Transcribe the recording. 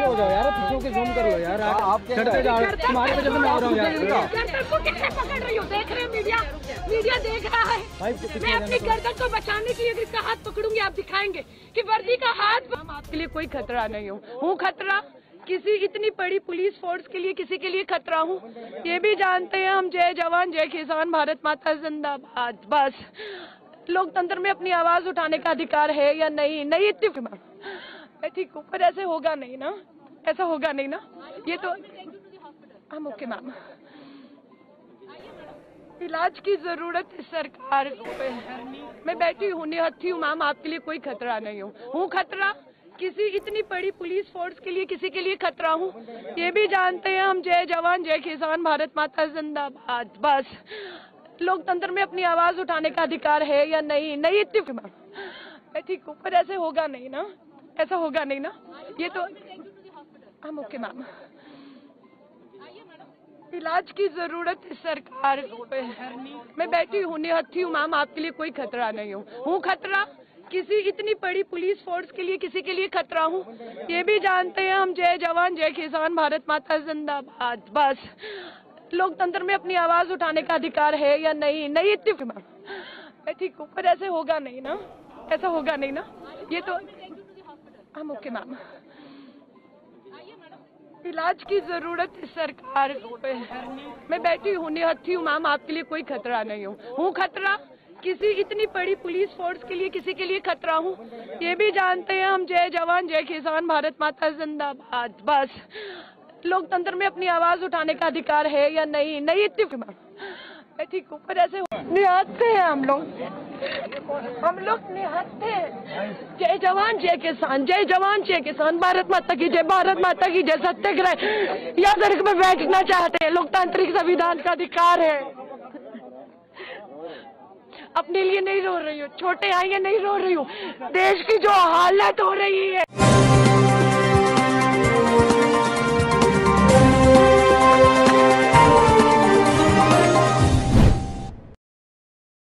पीछे हो जाओ यार पीछे होके जूम कर लो यार आप चढ़ते जाओ तुम्हारे वजह से मैं आ रहा हूँ। यार गर्दन को कैसे पकड़ रही हो? देख रहे मीडिया मीडिया देख रहा है। मैं अपनी गर्दन को बचाने के लिए अगर इसका हाथ पकड़ूँगी आप दिखाएँगे कि वर्दी का हाथ हम आपके लिए कोई खतरा नहीं हूँ। हूँ खतरा किसी इतनी बड़ी पुलिस फोर्स के लिए किसी के लिए खतरा हूँ। ये भी जानते हैं हम जय जवान जय किसान भारत माता जिंदाबाद। बस लोकतंत्र में अपनी आवाज़ उठाने का अधिकार है या नहीं? नहीं इतनी मैं ठीक हूँ पर ऐसे होगा नहीं ना? ऐसा होगा नहीं ना? ये तो हम ओके मैम इलाज की ज़रूरत है सरकार है। मैं बैठी हूँ निहत्थी हूँ मैम आपके लिए कोई खतरा नहीं हूँ। हूँ खतरा? किसी इतनी बड़ी पुलिस फोर्स के लिए किसी के लिए खतरा हूँ? ये भी जानते हैं हम जय जवान जय किसान भारत माता जिंदाबाद। बस। लोकतंत्र में अपनी आवाज़ उठाने का अधिकार है या नहीं? नहीं इतनी मैम मैं ठीक हूँ पर ऐसे होगा नहीं ना? ऐसा होगा नहीं ना? ये तो हम ओके मैम इलाज की ज़रूरत है सरकार है मैं बैठी हूँ निहत्थी हूँ मैम आपके लिए कोई खतरा नहीं हूँ। हूँ खतरा? किसी इतनी बड़ी पुलिस फोर्स के लिए किसी के लिए खतरा हूँ? ये भी जानते हैं हम जय जवान जय किसान भारत माता जिंदाबाद। बस। लोकतंत्र में अपनी आवाज़ उठाने का अधिकार है या नहीं? नहीं इतनी मैम मैं ठीक हूँ पर ऐसे होगा नहीं ना? ऐसा होगा नहीं ना? ये तो हम ओके मैम इलाज की ज़रूरत है सरकार को है। मैं बैठी हूँ, निहत्थी हूँ, मैम, आपके लिए कोई खतरा नहीं हूँ। हूँ खतरा? किसी, इतनी बड़ी पुलिस फोर्स के लिए किसी के लिए खतरा हूँ? ये भी जानते हैं हम, जय जवान, जय किसान, भारत माता, जिंदाबाद। बस। लोकतंत्र में अपनी आवाज़ उठाने का अधिकार है या नहीं? नहीं, इतनी ठीक हूँ, पर ऐसे निहत्थे हैं हम लोग। हम लोग निहत्ते जय जवान, जय किसान, जय जवान, जय किसान। भारत माता की जय, भारत माता की जय। सत्याग्रह। या दर्ग में बैठना चाहते हैं। लोकतांत्रिक संविधान का अधिकार है। अपने लिए नहीं रो रही हूँ। छोटे आइए नहीं रो रही हूँ। देश की जो हालत हो रही है।